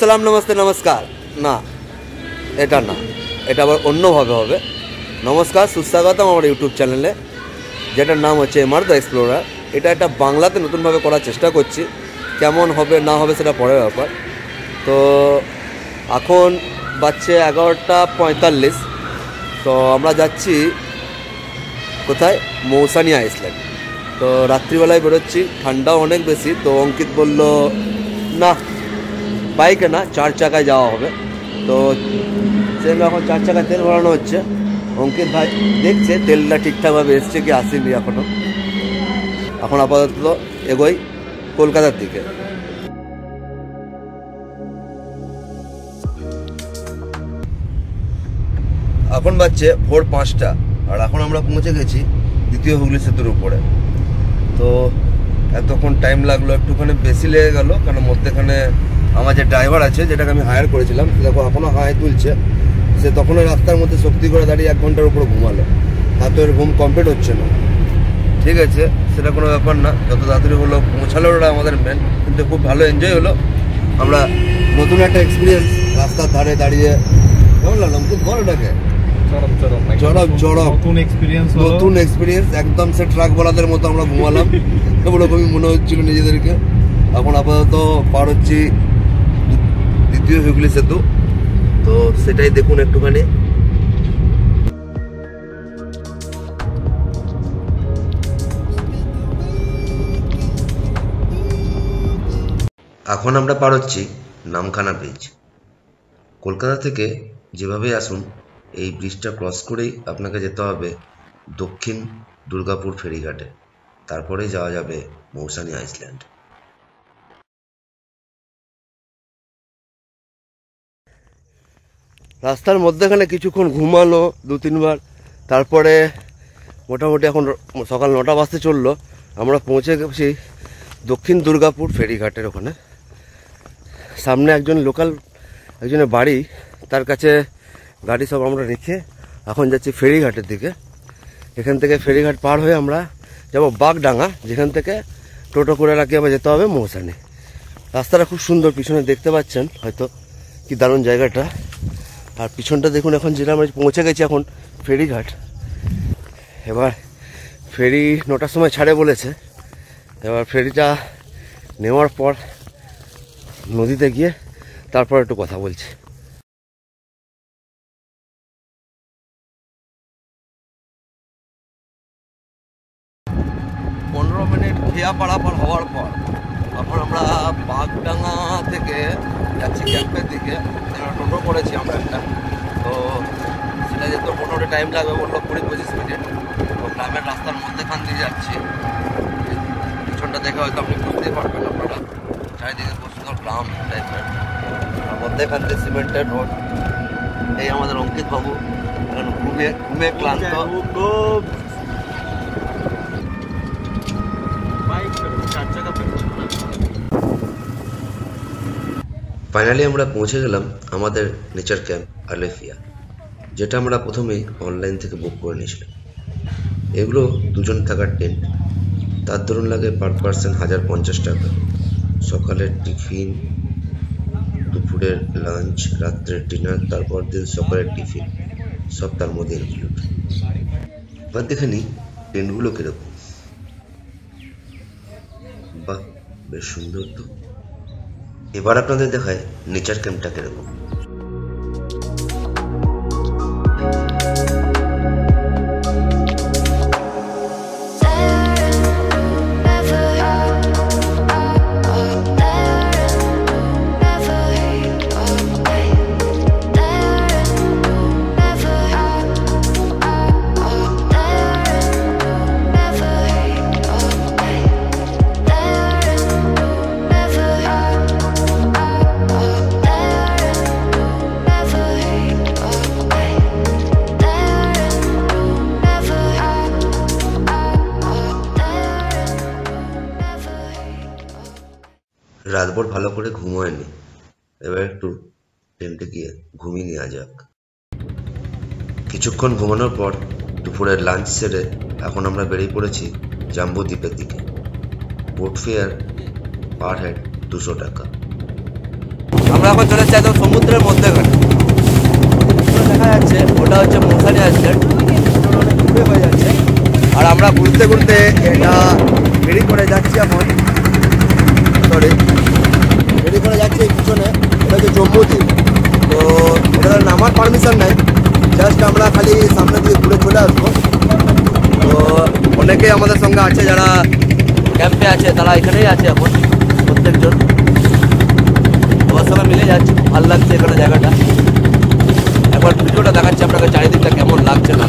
সালাম নমস্তে, নমস্কার। না, এটা না, এটা আবার অন্যভাবে হবে। নমস্কার, সুস্বাগতম আমার ইউটিউব চ্যানেলে, যেটার নাম হচ্ছে এমআর দ্য এক্সপ্লোরার। এটা একটা বাংলাতে নতুনভাবে করার চেষ্টা করছি, কেমন হবে, না হবে সেটা পরের ব্যাপার। তো, এখন বাচ্চে এগারোটা পঁয়তাল্লিশ। তো, আমরা যাচ্ছি কোথায়? মৌসানি আইসল্যান্ড। তো, রাত্রিবেলায় বেরোচ্ছি, ঠান্ডাও অনেক বেশি। তো, অঙ্কিত বলল, না বাইকে না, চার চাকায় যাওয়া হবে। তো সেজন্য এখন চার চাকায় তেল ভরানো হচ্ছে। অঙ্কিত ভাই দেখছে, তেলটা ঠিকঠাকভাবে এসছে কি আসেনি এখনও এখন আপাতত এগোই কলকাতার দিকে। এখন বাজছে ভোর পাঁচটা, আর এখন আমরা পৌঁছে গেছি দ্বিতীয় হুগলি সেতুর উপরে। তো এতক্ষণ টাইম লাগল, একটুখানি বেশি লেগে গেল কারণ মধ্যেখানে আমার যে ড্রাইভার আছে যেটাকে আমি হায়ার করেছিলাম দেখো এখনও হাই তুলছে সে তখনও রাস্তার মধ্যে শক্তি করে দাঁড়িয়ে এক ঘণ্টার উপরে ঘুমালো। হাতের ঘুম কমপ্লিট হচ্ছে না। ঠিক আছে সেটা কোনো ব্যাপার না। যত তাড়াতাড়ি হলো পৌঁছালো ওটা আমাদের মেন কিন্তু খুব ভালো এনজয় হলো। আমরা নতুন একটা এক্সপিরিয়েন্স রাস্তার ধারে দাঁড়িয়ে কেমন লাগলাম খুব ভালো। নতুন এক্সপিরিয়েন্স নতুন এক্সপিরিয়েন্স একদম সে ট্রাক বলাদের মতো আমরা ঘুমালাম। ওরকমই মনে হচ্ছিল নিজেদেরকে। এখন আপাতত পার হচ্ছি দ্বিতীয় হুগলি সেতু তো। সেটাই দেখুন একটুখানি। এখন আমরা পার হচ্ছি নামখানা ব্রিজ কলকাতা থেকে যেভাবে আসুন, এই ব্রিজটা ক্রস করেই আপনাকে যেতে হবে দক্ষিণ দুর্গাপুর ফেরিঘাটে। তারপরেই যাওয়া যাবে মৌসানি আইসল্যান্ড। রাস্তার মধ্যেখানে কিছুক্ষণ ঘুমানো দু, তিনবার। তারপরে মোটামুটি এখন সকাল নটা বাজতে চলল। আমরা পৌঁছে গেছি দক্ষিণ দুর্গাপুর ফেরিঘাটের ওখানে। সামনে একজন লোকাল, একজনের বাড়ি, তার কাছে গাড়ি সব আমরা রেখে এখন যাচ্ছি ফেরিঘাটের দিকে। এখান থেকে ফেরিঘাট পার হয়ে আমরা যাব বাগডাঙ্গা, যেখান থেকে টোটো করে রাখি আবার যেতে হবে মৌসানি। রাস্তাটা খুব সুন্দর, পিছনে দেখতে পাচ্ছেন হয়তো। কি দারুণ জায়গাটা। আর পিছনটা দেখুন, এখন যেটা আমরা পৌঁছে গেছি এখন, ফেরিঘাট। এবার ফেরি নটার সময় ছাড়ে বলেছে। এবার ফেরিটা নেওয়ার পর নদীতে গিয়ে তারপর একটু কথা বলছি। পনেরো মিনিট খেয়া পাড়াপাড় হওয়ার পর এখন আমরা বাগডাঙ্গা থেকে যাচ্ছি ক্যাম্পের দিকে। টোটো করেছি আমরা একটা। তো সেটা যেহেতু মোটামুটি টাইম লাগবে বলল কুড়ি পঁচিশ মিনিট। তো গ্রামের রাস্তার মধ্যেখান দিয়ে যাচ্ছি। পিছনটা দেখে হয়তো আপনি বুঝতেই পারবেন আপনারা। চারিদিকে খুব সুন্দর গ্রাম টাইপের মধ্যেখান দিয়ে সিমেন্টের রোড। এই আমাদের অঙ্কিত বাবু এখন ঘুমে ঘুমে ক্লান্ত। ফাইনালি আমরা পৌঁছে গেলাম আমাদের নেচার ক্যাম্প আলেফিয়া যেটা আমরা প্রথমেই অনলাইন থেকে বুক করে নিয়েছিলাম। এগুলো দুজন থাকার টেন্ট তার ধরুন লাগে পার পার্সন হাজার পঞ্চাশ টাকা। সকালের টিফিন, দুপুরের লাঞ্চ রাত্রের ডিনার তারপর দিন সকালের টিফিন, সব তার মধ্যে ইনক্লুড এবার দেখে নিই টেন্টগুলো কীরকম। বাহ, বেশ সুন্দর তো। এবার আপনাদের দেখায় নেচার ক্যাম্পটা কীরকম? রাতভর ভালো করে ঘুম হয়নি এবার একটু টেন্টে গিয়ে ঘুমিয়ে নেওয়া যাক। কিছুক্ষণ ঘুমানোর পর দুপুরের লাঞ্চ সেরে এখন আমরা বেরিয়ে পড়েছি জাম্বু দ্বীপের দিকে। বোট ফেয়ার পার হেড দুশো টাকা। আমরা এখন চলে যাচ্ছি একদম সমুদ্রের ওটা দেখা যাচ্ছে ওটা হচ্ছে অনেক দূরে হয়ে যাচ্ছে আর আমরা ঘুরতে ঘুরতে এটা বেরিয়ে করে যাচ্ছি এখন। সরি। ফেরি করে যাচ্ছি এই পিছনে। এটা হচ্ছে জম্মু দ্বীপ তো এটা নামার পারমিশন নাই। জাস্ট আমরা খালি সামনে দিয়ে ঘুরে চলে আসব। তো অনেকেই আমাদের সঙ্গে আছে যারা ক্যাম্পে আছে, তারা এখানেই আছে এখন, প্রত্যেকজন। সবার সঙ্গে মিলে যাচ্ছে। ভালো লাগছে এখানে জায়গাটা। একবার ভিডিওটা দেখাচ্ছি আপনাকে, চারিদিকটা কেমন লাগছে না।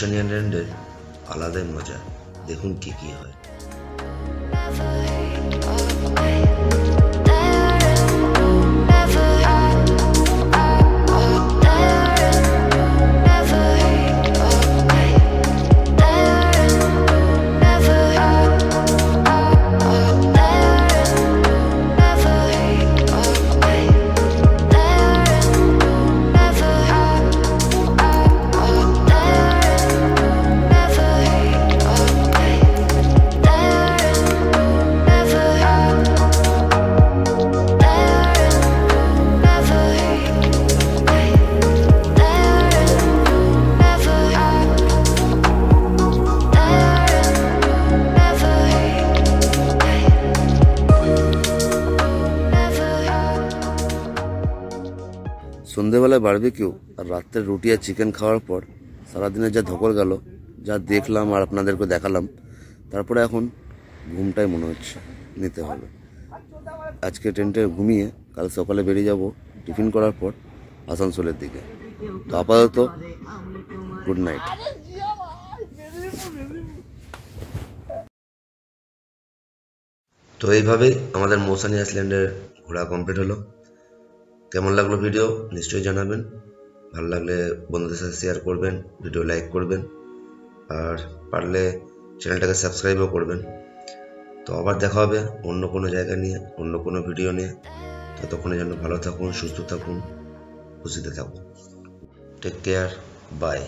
মোশন অ্যান্ডের আলাদাই মজা। দেখুন কি কি হয়। সন্ধেবেলায় বারবিকিউ আর রাত্রে রুটি আর চিকেন খাওয়ার পর সারাদিনের যা ধকল গেল, যা দেখলাম আর আপনাদেরকে দেখালাম, তারপরে এখন ঘুমটাই মনে হচ্ছে নিতে হবে। আজকে টেন্টে ঘুমিয়ে কাল সকালে বেরিয়ে যাব টিফিন করার পর আসানসোলের দিকে। তো আপাতত গুড নাইট তো এইভাবেই আমাদের মৌসানি আইল্যান্ডের ঘোরা কমপ্লিট হলো। কেমন লাগল ভিডিও নিশ্চয়ই জানাবেন। ভালো লাগলে বন্ধুদের সাথে শেয়ার করবেন ভিডিও লাইক করবেন, আর পারলে চ্যানেলটাকে সাবস্ক্রাইবও করবেন। তো আবার দেখা হবে অন্য কোনো জায়গা নিয়ে, অন্য কোনো ভিডিও নিয়ে। ততক্ষণের যেন ভালো থাকুন, সুস্থ থাকুন, খুশিতে থাকুন। Take care bye